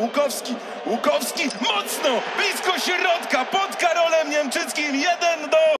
Łukowski, Łukowski, mocno, blisko środka, pod Karolem Niemczyckim, jeden do...